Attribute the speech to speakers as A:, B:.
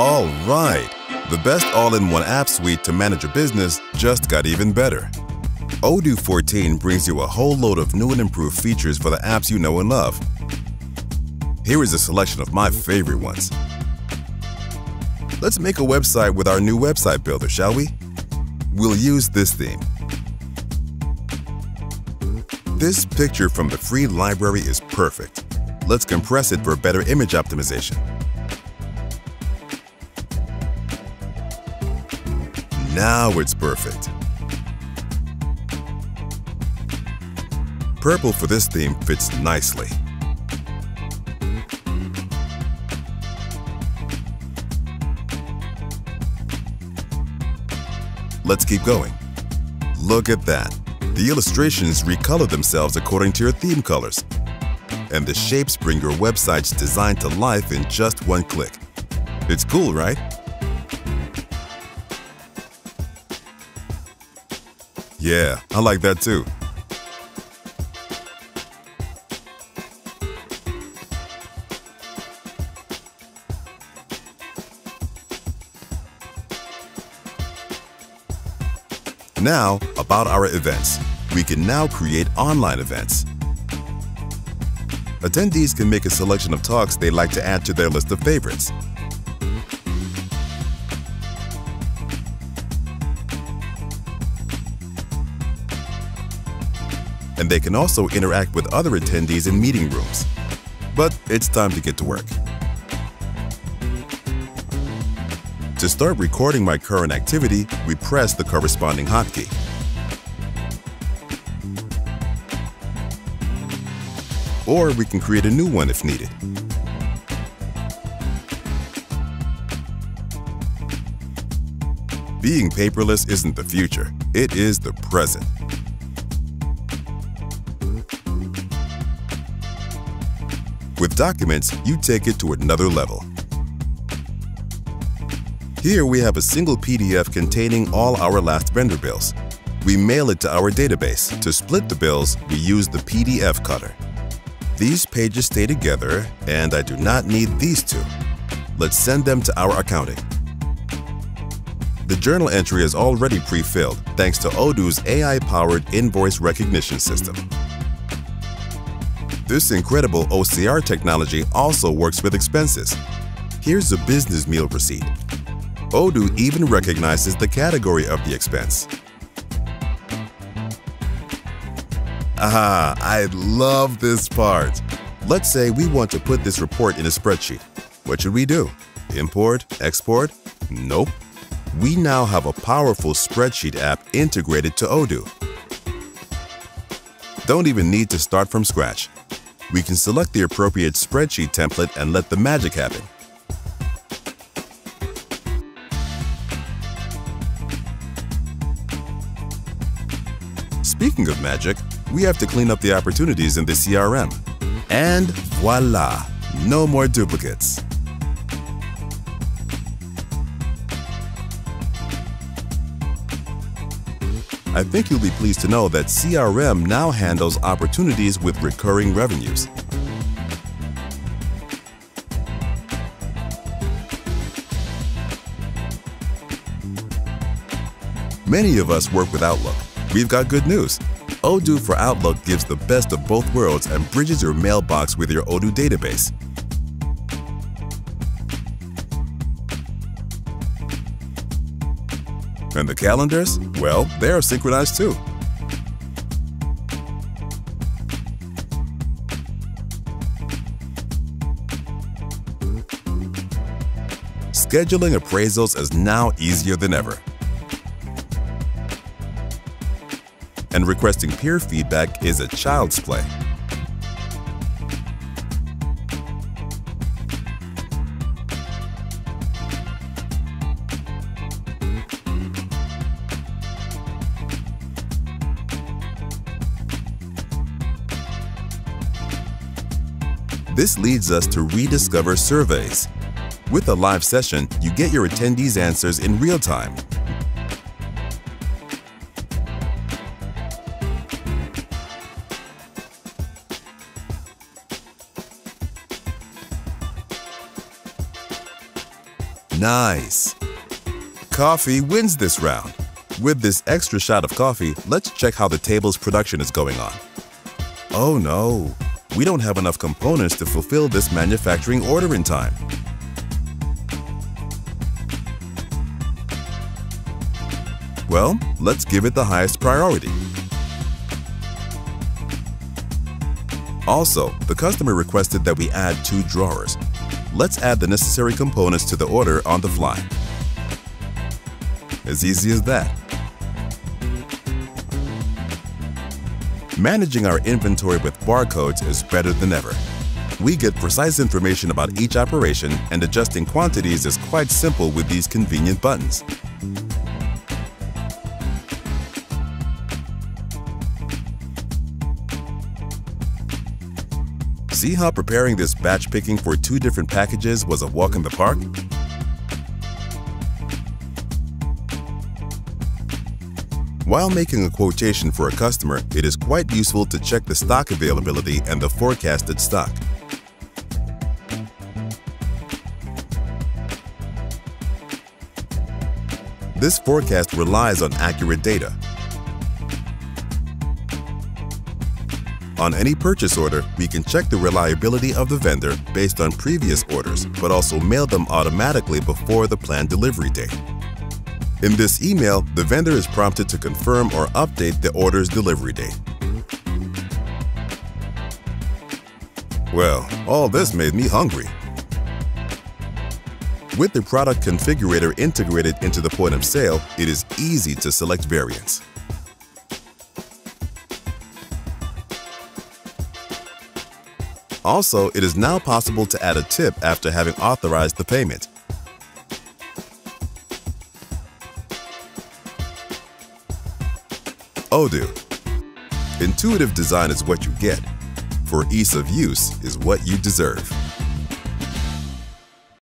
A: All right, the best all-in-one app suite to manage a business just got even better. Odoo 14 brings you a whole load of new and improved features for the apps you know and love. Here is a selection of my favorite ones. Let's make a website with our new website builder, shall we? We'll use this theme. This picture from the free library is perfect. Let's compress it for better image optimization. Now it's perfect. Purple for this theme fits nicely. Let's keep going. Look at that. The illustrations recolor themselves according to your theme colors. And the shapes bring your website's design to life in just one click. It's cool, right? Yeah, I like that too. Now, about our events. We can now create online events. Attendees can make a selection of talks they'd like to add to their list of favorites. And they can also interact with other attendees in meeting rooms. But it's time to get to work. To start recording my current activity, we press the corresponding hotkey. Or we can create a new one if needed. Being paperless isn't the future, it is the present. Documents, you take it to another level. Here we have a single PDF containing all our last vendor bills. We mail it to our database. To split the bills, we use the PDF cutter. These pages stay together, and I do not need these two. Let's send them to our accounting. The journal entry is already pre-filled thanks to Odoo's AI-powered invoice recognition system. This incredible OCR technology also works with expenses. Here's a business meal receipt. Odoo even recognizes the category of the expense. Ah, I love this part. Let's say we want to put this report in a spreadsheet. What should we do? Import? Export? Nope. We now have a powerful spreadsheet app integrated to Odoo. Don't even need to start from scratch. We can select the appropriate spreadsheet template and let the magic happen. Speaking of magic, we have to clean up the opportunities in the CRM. And voila, no more duplicates. I think you'll be pleased to know that CRM now handles opportunities with recurring revenues. Many of us work with Outlook. We've got good news. Odoo for Outlook gives the best of both worlds and bridges your mailbox with your Odoo database. And the calendars? Well, they are synchronized too. Scheduling appraisals is now easier than ever. And requesting peer feedback is a child's play. This leads us to rediscover surveys. With a live session, you get your attendees' answers in real time. Nice! Coffee wins this round. With this extra shot of coffee, let's check how the table's production is going on. Oh no, we don't have enough components to fulfill this manufacturing order in time. Well, let's give it the highest priority. Also, the customer requested that we add two drawers. Let's add the necessary components to the order on the fly. As easy as that. Managing our inventory with barcodes is better than ever. We get precise information about each operation and adjusting quantities is quite simple with these convenient buttons. See how preparing this batch picking for two different packages was a walk in the park? While making a quotation for a customer, it is quite useful to check the stock availability and the forecasted stock. This forecast relies on accurate data. On any purchase order, we can check the reliability of the vendor based on previous orders, but also mail them automatically before the planned delivery date. In this email, the vendor is prompted to confirm or update the order's delivery date. Well, all this made me hungry. With the product configurator integrated into the point of sale, it is easy to select variants. Also, it is now possible to add a tip after having authorized the payment. Odoo. Intuitive design is what you get, for ease of use is what you deserve.